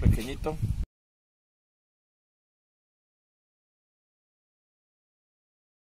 Pequeñito.